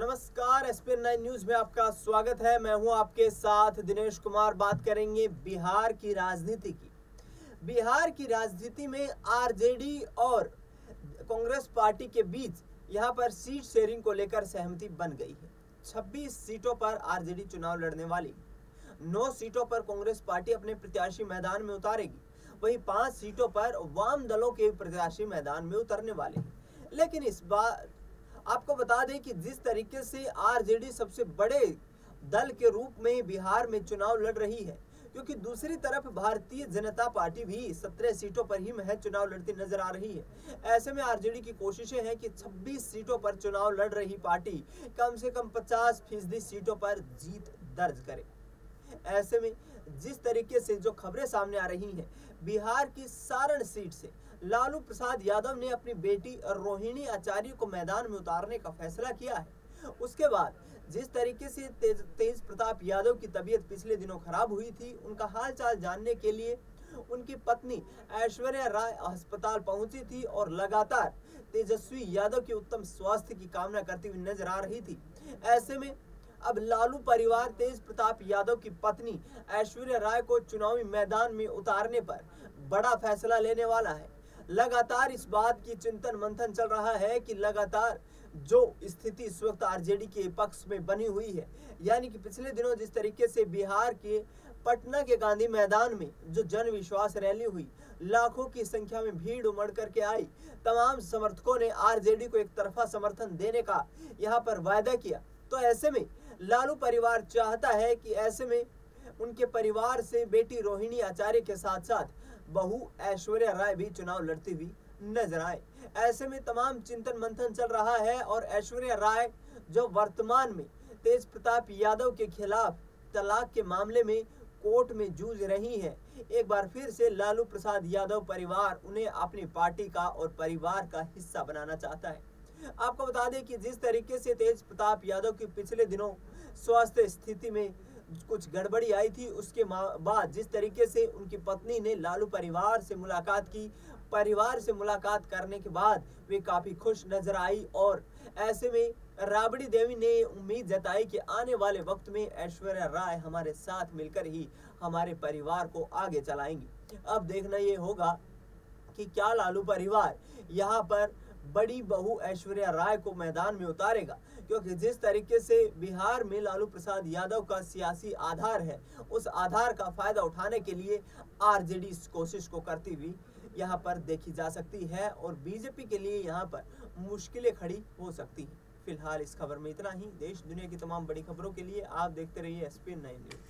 नमस्कार ESPN nine news में आपका स्वागत है। मैं हूँ आपके साथ दिनेश कुमार। बात करेंगे बिहार की राजनीति की। बिहार की राजनीति में आरजेडी और कांग्रेस पार्टी के बीच यहाँ पर सीट शेयरिंग को लेकर सहमति बन गई है। 26 सीटों पर आरजेडी चुनाव लड़ने वाली। नौ सीटों पर कांग्रेस पार्टी अपने प्रत्याशी मैदान में उतारेगी। वहीं पाँच सीटों पर वाम दलों के प्रत्याशी मैदान में उतरने वाले लेकिन इस बार बता दें कि जिस तरीके से आरजेडी सबसे बड़े दल के रूप में बिहार में चुनाव लड़ रही है, क्योंकि दूसरी तरफ़ भारतीय जनता पार्टी भी 17 सीटों पर ही महज चुनाव लड़ती नज़र आ रही है। ऐसे में आरजेडी की कोशिशें हैं कि 26 सीटों पर चुनाव लड़ रही पार्टी कम से कम 50 फ़ीसदी सीटों पर जीत दर्ज करे। ऐसे में जिस तरीके से जो खबरें सामने आ रही हैं बिहार की सारण सीट से लालू प्रसाद यादव ने अपनी बेटी रोहिणी आचार्य को मैदान में उतारने का फैसला किया है। उसके बाद जिस तरीके से तेज, तेज प्रताप यादव की तबीयत पिछले दिनों खराब हुई थी उनका हालचाल जानने के लिए उनकी पत्नी ऐश्वर्या राय अस्पताल पहुँची थी और लगातार तेजस्वी यादव के उत्तम स्वास्थ्य की कामना करती हुई नज़र आ रही थी। ऐसे में अब लालू परिवार तेज प्रताप यादव की पत्नी ऐश्वर्या राय को चुनावी मैदान में उतारने पर बड़ा फैसला लेने वाला है। लगातार इस बात की चिंतन मंथन चल रहा है कि लगातार जो स्थिति इस वक्त आरजेडी के पक्ष में बनी हुई है, यानी कि पिछले दिनों जिस तरीके से बिहार के पटना के गांधी मैदान में जो जन विश्वास रैली हुई, लाखों की संख्या में भीड़ उमड़ करके आई, तमाम समर्थकों ने आरजेडी को एक तरफा समर्थन देने का यहाँ पर वायदा किया तो ऐसे में लालू परिवार चाहता है कि ऐसे में उनके परिवार से बेटी रोहिणी आचार्य के साथ साथ बहू ऐश्वर्या राय भी चुनाव लड़ती हुई नज़र आए। ऐसे में तमाम चिंतन मंथन चल रहा है और ऐश्वर्या राय जो वर्तमान में तेज प्रताप यादव के खिलाफ तलाक के मामले में कोर्ट में जूझ रही हैं, एक बार फिर से लालू प्रसाद यादव परिवार उन्हें अपनी पार्टी का और परिवार का हिस्सा बनाना चाहता है। आपको बता दें कि जिस तरीके से तेज प्रताप यादव की पिछले दिनों स्वास्थ्य स्थिति में कुछ गड़बड़ी आई थी। उसके बाद जिस तरीके से उनकी पत्नी ने लालू परिवार से मुलाकात की, परिवार से मुलाकात करने के बाद वे काफ़ी खुश नज़र आई और ऐसे में राबड़ी देवी ने उम्मीद जताई कि आने वाले वक्त में ऐश्वर्या राय हमारे साथ मिलकर ही हमारे परिवार को आगे चलाएँगी। अब देखना ये होगा कि क्या लालू परिवार यहाँ पर बड़ी बहू ऐश्वर्या राय को मैदान में उतारेगा, क्योंकि जिस तरीके से बिहार में लालू प्रसाद यादव का सियासी आधार है, उस आधार का फ़ायदा उठाने के लिए आरजेडी इस कोशिश को करती हुई यहाँ पर देखी जा सकती है और बीजेपी के लिए यहाँ पर मुश्किलें खड़ी हो सकती हैं। फ़िलहाल इस खबर में इतना ही। देश दुनिया की तमाम बड़ी खबरों के लिए आप देखते रहिए एस पी न्यूज़।